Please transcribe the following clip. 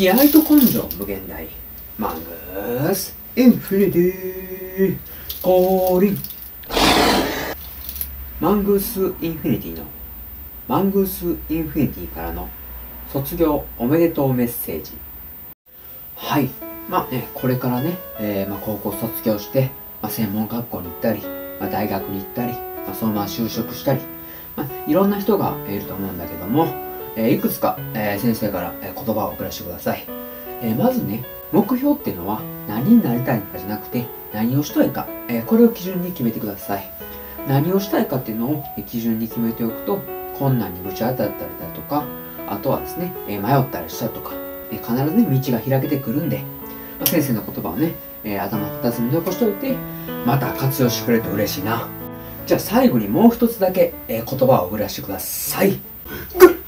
気合と根性無限大。マングス。インフィニティ。降臨。マングースインフィニティの。マングースインフィニティからの。卒業おめでとうメッセージ。はい。まあねこれからね、えー、まあ、高校卒業して、まあ、専門学校に行ったり、まあ、大学に行ったり、まそのまま就職したり、まいろんな人がいると思うんだけども、え、いくつか、え先生から、え言葉を送らせてください、えまずね目標っていうのは何になりたいのかじゃなくて何をしたいか、えこれを基準に決めてください。何をしたいかっていうのを基準に決めておくと困難にぶち当たったりだとかあとはですね、え迷ったりしたとか、え必ずね道が開けてくるんで、ま先生の言葉をね、え頭の片隅に残しておいてまた活用してくれると嬉しいな。じゃあ最後にもう一つだけ、え言葉を送らせてください。グッ。